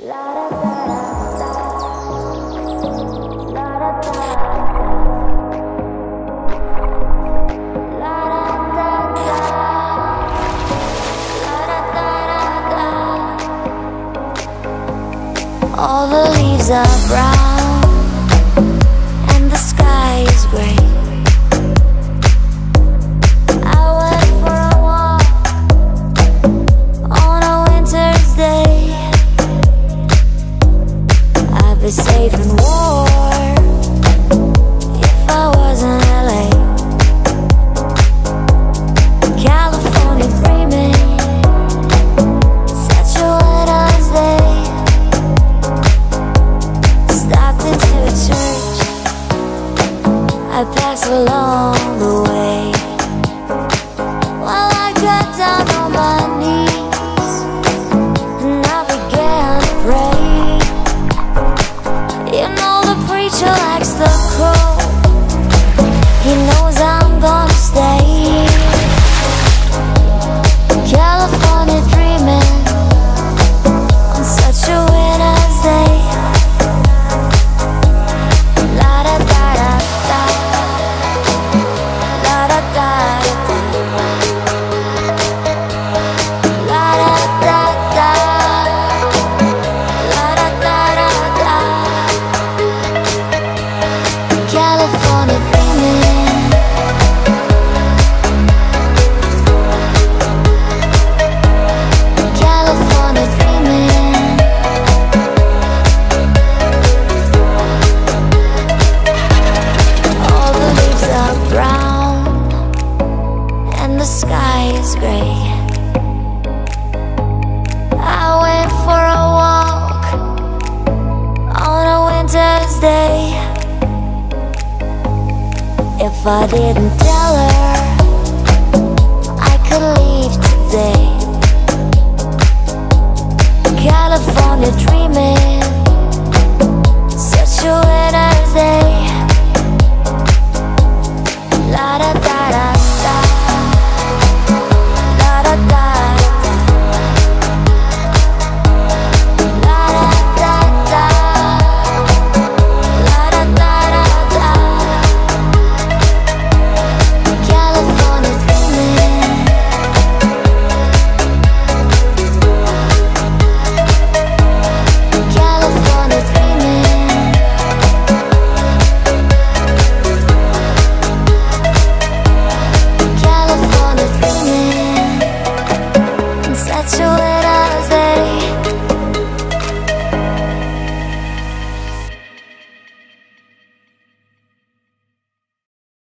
All the leaves are brown. likes the cold. Valentine's Day. If I didn't tell her I could leave today. California dreaming.